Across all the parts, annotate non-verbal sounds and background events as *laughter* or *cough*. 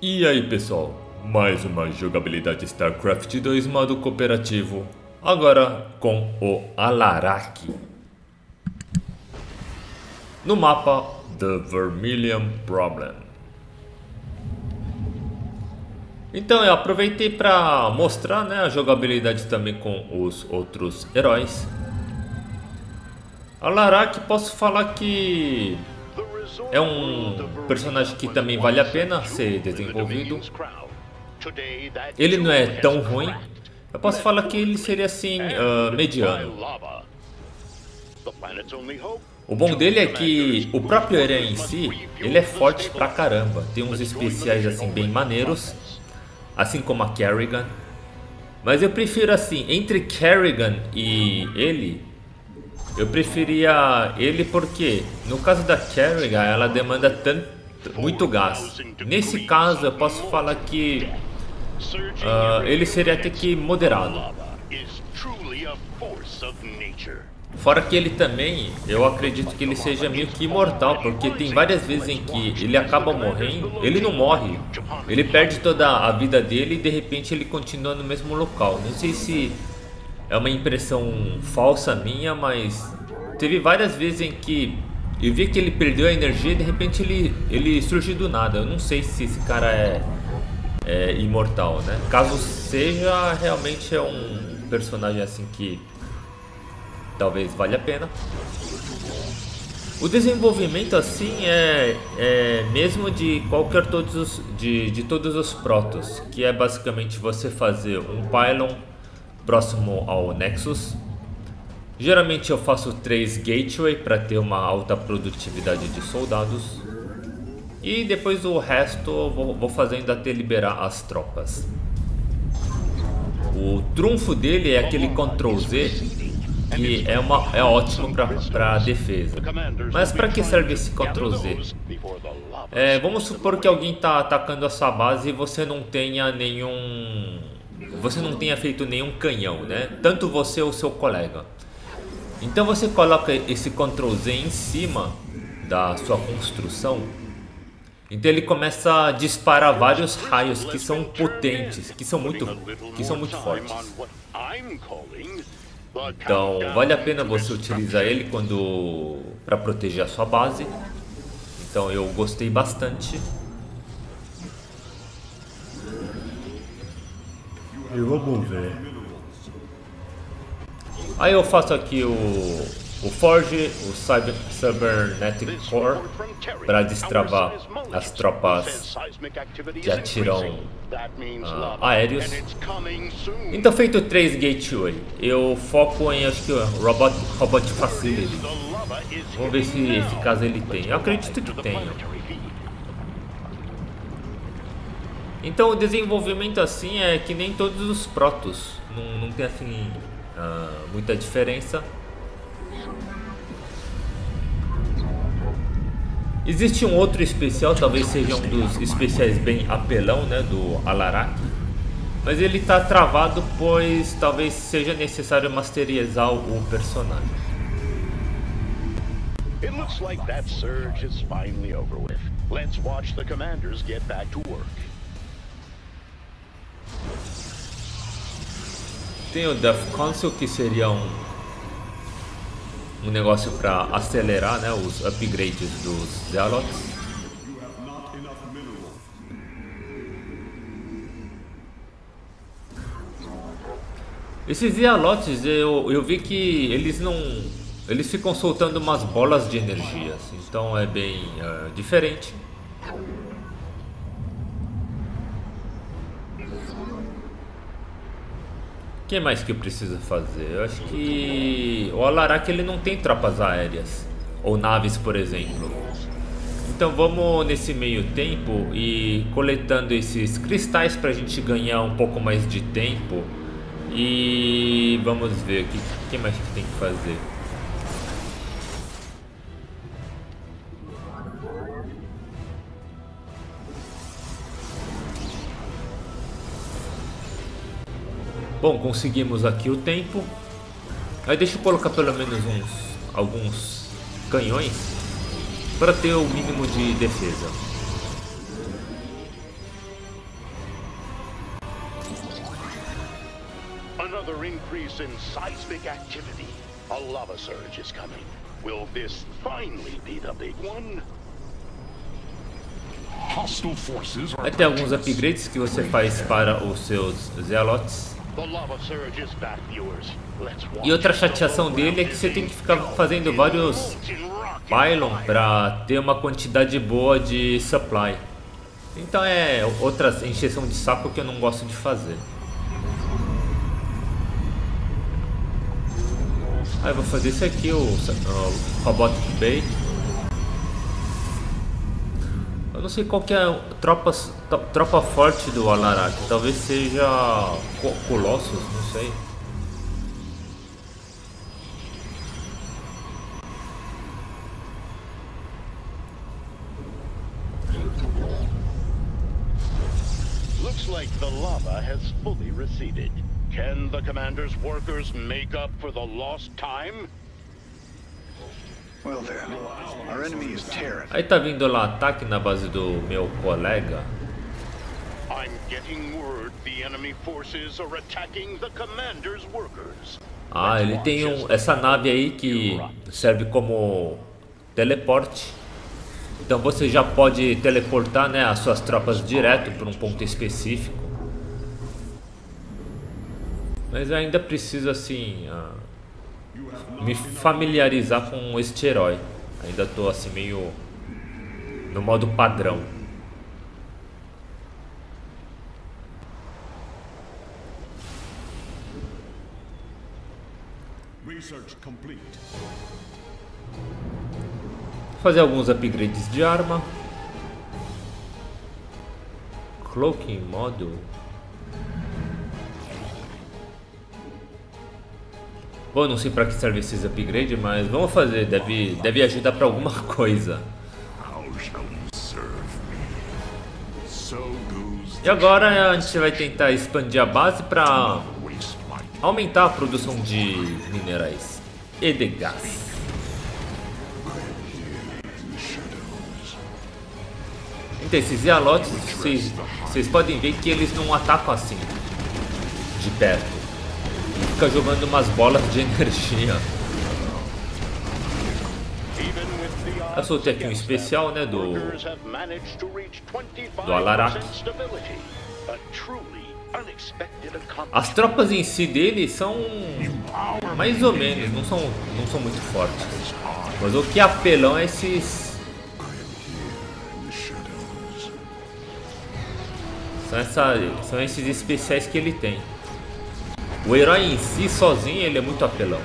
E aí pessoal, mais uma jogabilidade StarCraft 2 modo cooperativo, agora com o Alarak. No mapa The Vermilion Problem. Então eu aproveitei para mostrar né, a jogabilidade também com os outros heróis. Alarak posso falar que é um personagem que também vale a pena ser desenvolvido. Ele não é tão ruim. Eu posso falar que ele seria assim, uh, mediano. O bom dele é que o próprio herói em si, ele é forte pra caramba. Tem uns especiais assim bem maneiros, assim como a Kerrigan. Mas eu prefiro assim, entre Kerrigan e ele, eu preferia ele porque, no caso da Kerrigan, ela demanda tanto, muito gás. Nesse caso, eu posso falar que uh, ele seria até que moderado. Fora que ele também, eu acredito que ele seja meio que imortal, porque tem várias vezes em que ele acaba morrendo, ele não morre, ele perde toda a vida dele e de repente ele continua no mesmo local. Não sei se é uma impressão falsa minha, mas teve várias vezes em que eu vi que ele perdeu a energia e de repente ele, ele surgiu do nada. Eu não sei se esse cara é, é imortal, né? Caso seja, realmente é um personagem assim que talvez valha a pena. O desenvolvimento assim é, é mesmo de qualquer todos os, de, de todos os protos, que é basicamente você fazer um pylon próximo ao Nexus. Geralmente eu faço 3 Gateway para ter uma alta produtividade de soldados. E depois o resto eu vou, vou fazendo até liberar as tropas. O trunfo dele é aquele Ctrl Z, que é, uma, é ótimo para defesa. Mas para que serve esse Ctrl Z? É, vamos supor que alguém está atacando a sua base e você não tenha nenhum você não tenha feito nenhum canhão, né? Tanto você ou seu colega. Então você coloca esse Ctrl Z em cima da sua construção. Então ele começa a disparar vários raios que são potentes, que são muito, que são muito fortes. Então vale a pena você utilizar ele quando para proteger a sua base. Então eu gostei bastante. E vamos ver. Aí eu faço aqui o, o Forge, o Cyber, Cybernetic Core para destravar as tropas que atiram uh, aéreos. Então feito 3 Gateway, eu foco em acho que Robot, Robot Facility. Vamos ver se esse caso ele tem. Eu acredito que tem. Então o desenvolvimento assim é que nem todos os protos, não, não tem assim uh, muita diferença. Existe um outro especial, talvez seja um dos especiais bem apelão, né, do Alarak. Mas ele está travado, pois talvez seja necessário masterizar o personagem. It looks like that surge is finally over with. Let's watch the commanders get back to work. Tem o Death Council que seria um, um negócio para acelerar né, os upgrades dos Zealots. Esses Zealots eu, eu vi que eles não. Eles ficam soltando umas bolas de energia, assim, então é bem uh, diferente. O que mais que eu preciso fazer? Eu acho que o Alarak ele não tem tropas aéreas ou naves, por exemplo. Então vamos nesse meio tempo e coletando esses cristais para a gente ganhar um pouco mais de tempo e vamos ver o que, que mais que tem que fazer. Bom, conseguimos aqui o tempo. Aí deixa eu colocar pelo menos uns alguns canhões para ter o mínimo de defesa. Another increase in seismic activity. A lava surge is coming. Will this finally be the big one? Aí tem alguns upgrades que você faz para os seus zealots e outra chateação dele é que você tem que ficar fazendo vários pylon para ter uma quantidade boa de supply. Então é outra encheção de saco que eu não gosto de fazer. Aí eu vou fazer esse aqui, o, o Robotic Bay. Eu não sei qual que é a tropa, tropa forte do Alarak. Talvez seja Co- Colossus, não sei. Looks like the lava has fully receded. Can the commander's workers make up for the lost time? Aí tá vindo lá ataque na base do meu colega. I'm getting word the enemy forces are attacking the commander's workers. Ah, ele tem um, essa nave aí que serve como teleporte. Então você já pode teleportar né, as suas tropas direto para um ponto específico. Mas ainda preciso assim ah, me familiarizar com este herói. Ainda tô assim meio no modo padrão. Fazer alguns upgrades de arma. Cloaking Model. Não sei para que serve esses upgrades, mas vamos fazer. Deve, deve ajudar para alguma *laughs* coisa. E agora a gente vai tentar expandir a base para aumentar a produção de minerais e de gás. Então, esses vocês, vocês podem ver que eles não atacam assim, de perto. Fica jogando umas bolas de energia. Eu soltei aqui um especial, né, do... workers have managed to reach 25% do Alarak. As tropas em si dele são mais ou menos, não são, não são muito fortes. Mas o que apelão é esses... São, essa, são esses especiais que ele tem. O herói em si, sozinho, ele é muito apelão.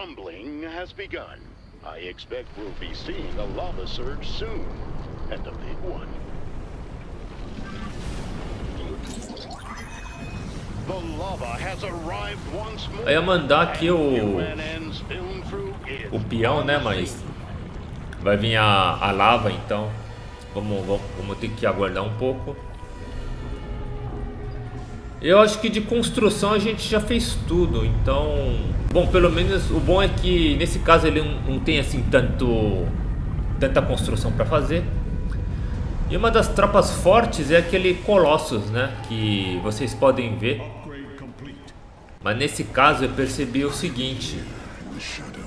Rumbling has begun. I expect we'll be seeing a lava surge soon. And a big one. The lava has arrived once more. Eu ia mandar aqui o, o peão, né? Mas vai vir a, a lava, então vamos, vamos, vamos ter que aguardar um pouco. Eu acho que de construção a gente já fez tudo, então... Bom, pelo menos o bom é que nesse caso ele não, não tem assim tanto... Tanta construção para fazer. E uma das tropas fortes é aquele Colossus, né? Que vocês podem ver. Mas nesse caso eu percebi o seguinte: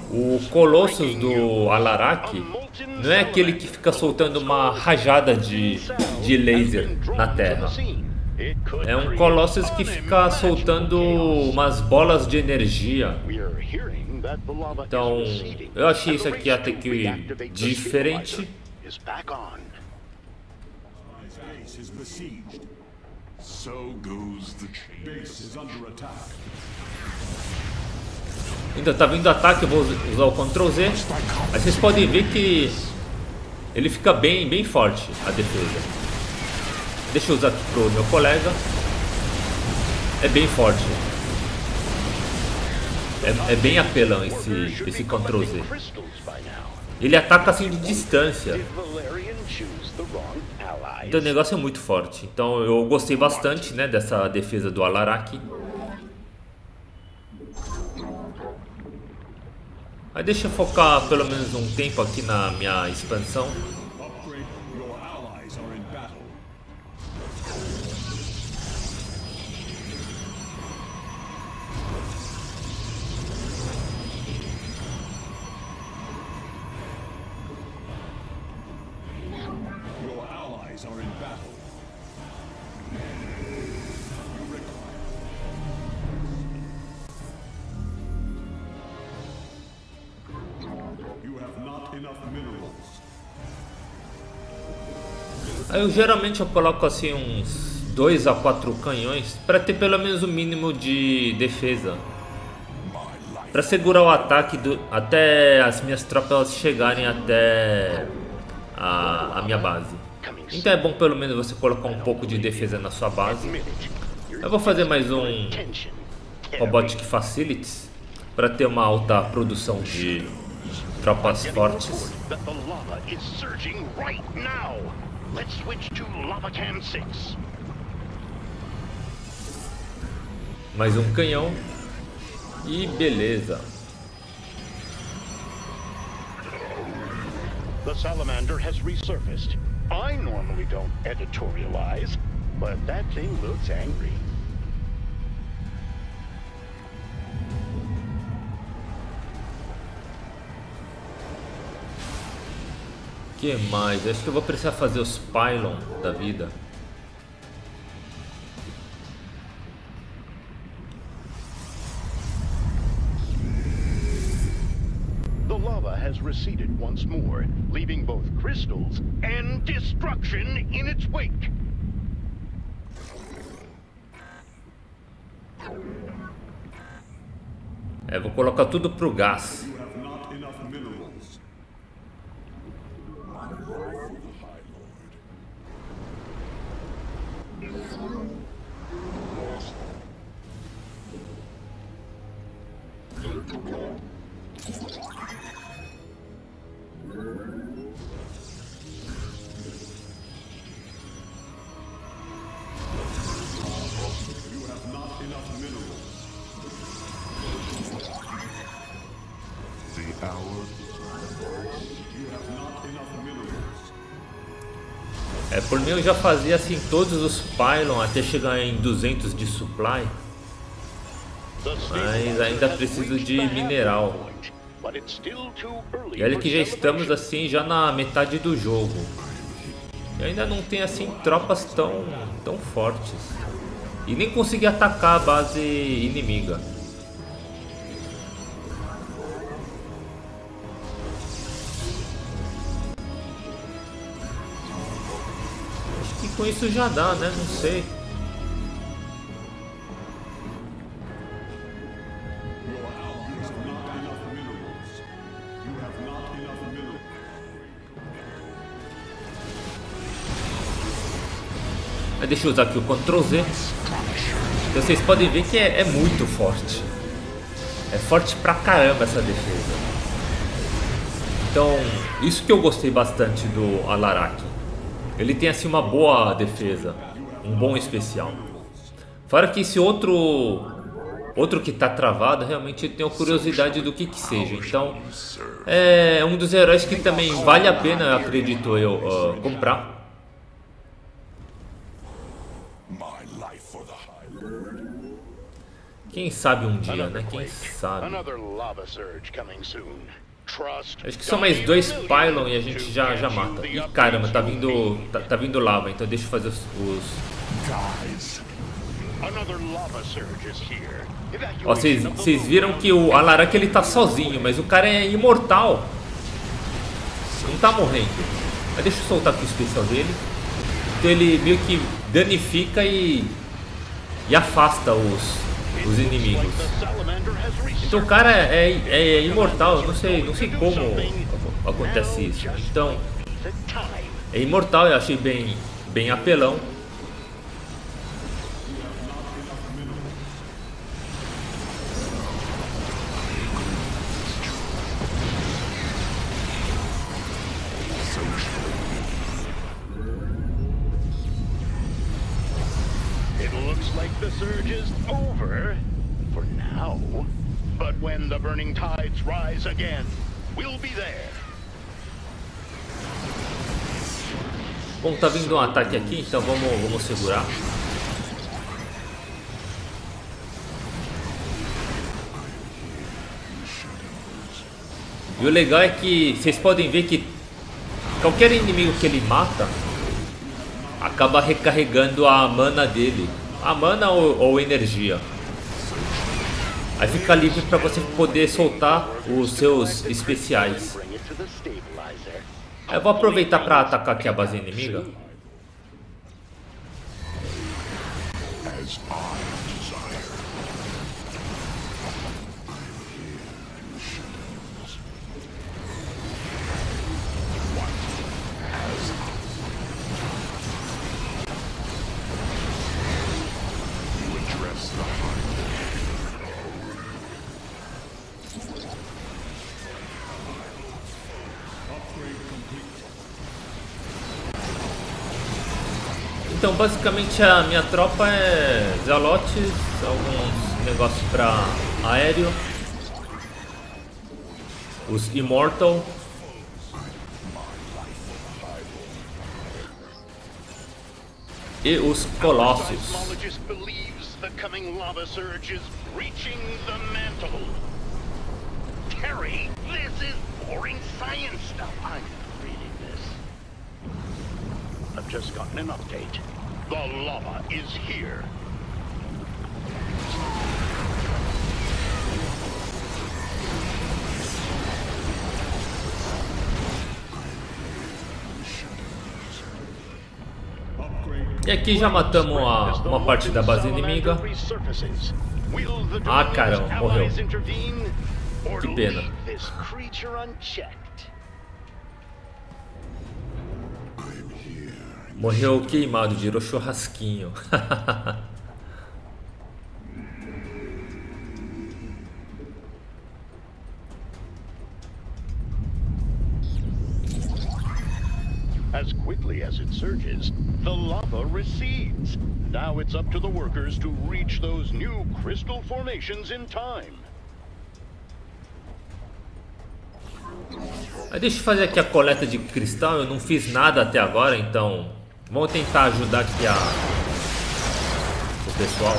o Colossus do Alarak não é aquele que fica soltando uma rajada de, de laser na Terra. É um Colossus que fica soltando umas bolas de energia. Então, eu achei isso aqui até que diferente. Então tá vindo ataque, eu vou usar o Ctrl Z. Aí vocês podem ver que ele fica bem, bem forte a defesa. Deixa eu usar aqui pro meu colega. É bem forte. É, é bem apelão esse, esse Ctrl Z. ele ataca assim de distância. Então o negócio é muito forte. Então eu gostei bastante né, dessa defesa do Alaraki. Aí deixa eu focar pelo menos um tempo aqui na minha expansão. Eu geralmente eu coloco assim uns 2 a 4 canhões para ter pelo menos o mínimo de defesa. Para segurar o ataque do- até as minhas tropas chegarem até a, a minha base. Então é bom pelo menos você colocar um pouco de defesa na sua base. Eu vou fazer mais um. Robotic Facilities para ter uma alta produção de tropas fortes. That the lava is surging right now. Let's switch to Lava Can 6. Mais um canhão. E beleza. The salamander has resurfaced. I normally don't editorialize, but that thing looks angry. Que mais? Acho que eu vou precisar fazer os pylon da vida. The lava has receded once more, leaving both crystals and destruction in its wake. É, vou colocar tudo pro gás. Por mim eu já fazia assim todos os pylon até chegar em 200 de supply. Mas ainda preciso de mineral. E olha que já estamos assim já na metade do jogo. E ainda não tem assim tropas tão, tão fortes. E nem consegui atacar a base inimiga. Com isso já dá, né? Não sei. Mas deixa eu usar aqui o Ctrl Z. Então vocês podem ver que é, é muito forte. É forte pra caramba essa defesa. Então, isso que eu gostei bastante do Alaraki. Ele tem assim uma boa defesa, um bom especial. Fora que esse outro outro que tá travado, realmente eu tenho curiosidade do que que seja. Então, é um dos heróis que também vale a pena, acredito eu, ah, comprar. Quem sabe um dia, né? Quem sabe. Acho que são mais dois pylon e a gente já, já mata. Ih, caramba, tá vindo, tá, tá vindo lava, então deixa eu fazer os... os... Vocês viram que o Alaraki ele tá sozinho, mas o cara é imortal. Não tá morrendo. Mas deixa eu soltar aqui o especial dele. Então ele meio que danifica e, e afasta os, os inimigos. Então o cara é, é, é imortal, eu não sei, não sei como acontece isso. Então é imortal, eu achei bem, bem apelão. Surge is over for now. But when the burning tides rise again, we'll be there. Bom, tá vindo um ataque aqui, então vamos, vamos segurar. E o legal é que vocês podem ver que qualquer inimigo que ele mata acaba recarregando a mana dele. A mana ou, ou energia. Aí fica livre para você poder soltar os seus especiais. Eu vou aproveitar para atacar aqui a base inimiga. Então basicamente a minha tropa é Zealotes, alguns negócios para aéreo, os Immortal e os mantle. Terry, this is boring science stuff. I'm reading this. I've just gotten an update. The lava is here. E aqui já matamos a, uma parte da base inimiga. Ah, caramba, morreu. Que pena. Morreu queimado, virou churrasquinho. *laughs* As quickly as it surges, the lava recedes. Now it's up to the workers to reach those new crystal formations in time. Deixa eu fazer aqui a coleta de cristal, eu não fiz nada até agora, então vamos tentar ajudar aqui a... o pessoal.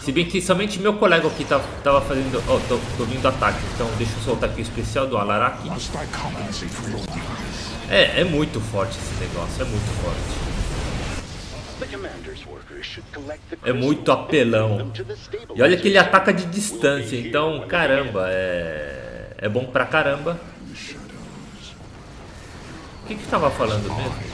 Se bem que somente meu colega aqui tá, tava fazendo... Ó, tô, tô vindo ataque, então deixa eu soltar aqui o especial do Alaraki. É, é muito forte esse negócio, é muito forte. É muito apelão. E olha que ele ataca de distância, então caramba, é, é bom pra caramba. O que que tava falando mesmo?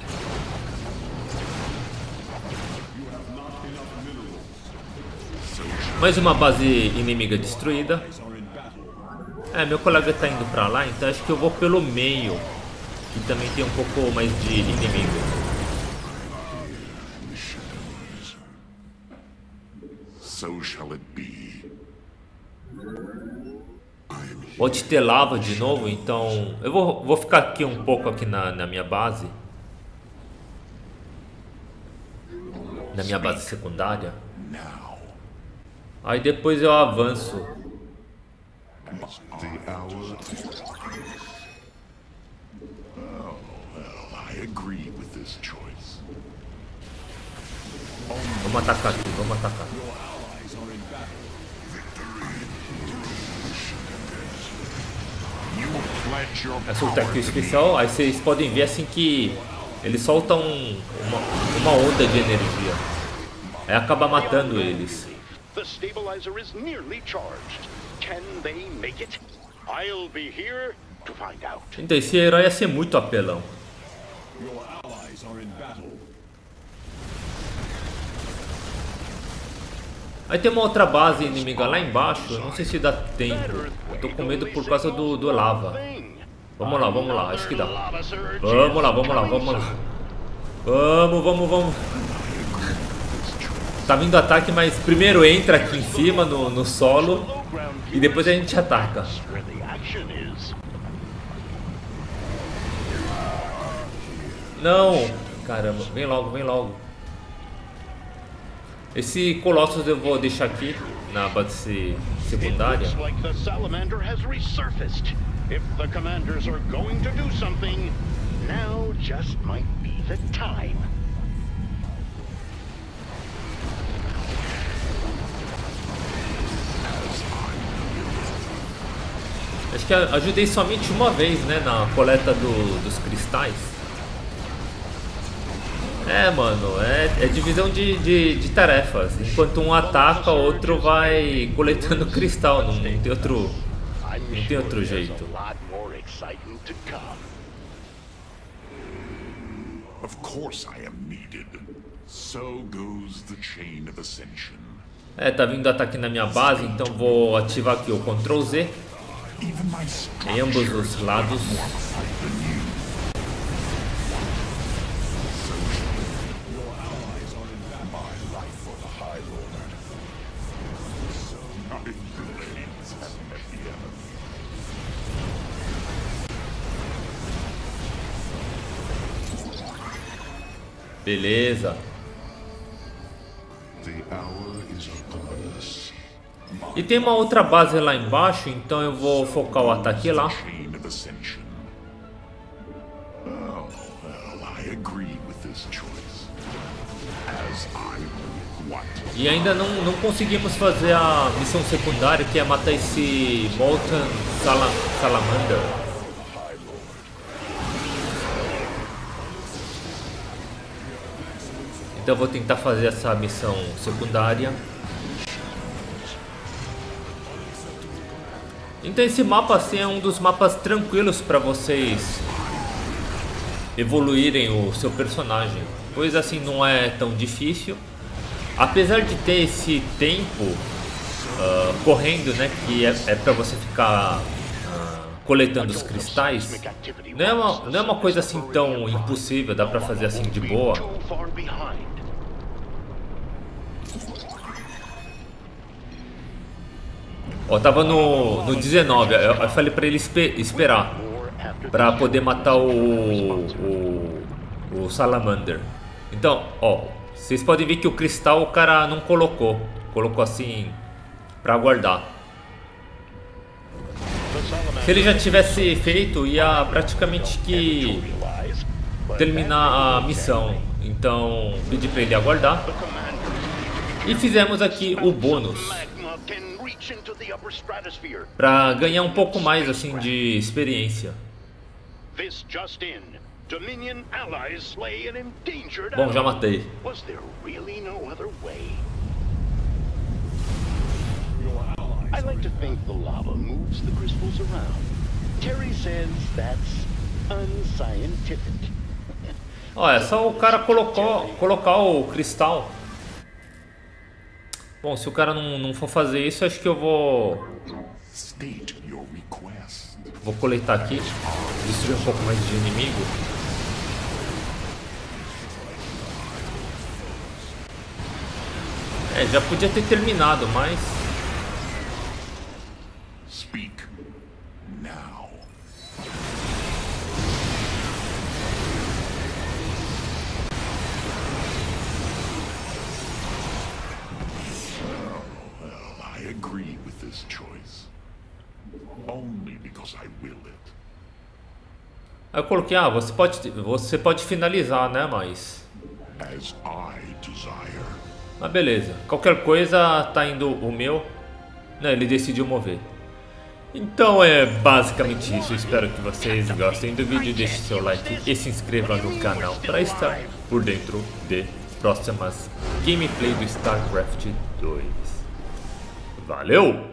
Mais uma base inimiga destruída. É, meu colega tá indo pra lá, então acho que eu vou pelo meio. Que também tem um pouco mais de inimigo. So shall it be. Pode ter lava de novo, então eu vou, vou ficar aqui um pouco aqui na, na minha base. Na minha base secundária. Aí depois eu avanço. Vamos atacar aqui, vamos atacar. É soltar aqui o especial, aí vocês podem ver assim que ele solta um, uma, uma onda de energia. Aí acaba matando eles. The stabilizer is nearly charged. Can they make it? I'll be here to find out. Então esse herói ia ser muito apelão. Your allies are in battle. Aí tem uma outra base inimiga lá embaixo, eu não sei se dá tempo. Eu tô com medo por causa do, do lava. Vamos lá, vamos lá, acho que dá. Vamos lá, vamos lá, vamos lá. Vamos, vamos, vamos. Tá vindo ataque, mas primeiro entra aqui em cima no, no solo e depois a gente ataca. Não! Caramba, vem logo, vem logo. Esse Colossus eu vou deixar aqui na base secundária. If the commanders are going to do something, now just might be the time. Acho que ajudei somente uma vez, né, na coleta do, dos cristais. É, mano, é, é divisão de, de, de, tarefas. Enquanto um ataca, o outro vai coletando cristal. Não, não tem outro, não tem outro jeito. Of course I am needed. So goes the chain of ascension. É, tá vindo ataque na minha base, então vou ativar aqui o Ctrl Z em ambos os lados. Beleza. E tem uma outra base lá embaixo, então eu vou focar o ataque lá. E ainda não, não conseguimos fazer a missão secundária, que é matar esse Molten Salam Salamander. Então eu vou tentar fazer essa missão secundária. Então esse mapa assim é um dos mapas tranquilos para vocês evoluírem o seu personagem, pois assim não é tão difícil. Apesar de ter esse tempo uh, correndo, né, que é, é para você ficar uh, coletando os cristais, não é, uma, não é uma coisa assim tão impossível, dá para fazer assim de boa. Ó, tava no, no 19, eu, eu falei pra ele esper, esperar. Pra poder matar o, o, o Salamander. Então, ó, vocês podem ver que o cristal o cara não colocou. Colocou assim, pra guardar. Se ele já tivesse feito, ia praticamente que terminar a missão. Então, pedi pra ele aguardar. E fizemos aqui o bônus para ganhar um pouco mais assim de experiência. Bom, já matei. I like to think the lava moves the crystals around. Terry says that's unscientific. Olha, é só o cara colocou, colocar o cristal Bom, se o cara não, não for fazer isso, acho que eu vou... Vou coletar aqui, destruir um pouco mais de inimigo. É, já podia ter terminado, mas... Aí eu coloquei, ah, você pode, você pode finalizar, né, mas... Ah, beleza. Qualquer coisa tá indo o meu. Né, ele decidiu mover. Então é basicamente isso. Espero que vocês gostem do vídeo. Deixe seu like e se inscreva no canal para estar por dentro de próximas gameplay do StarCraft 2. Valeu!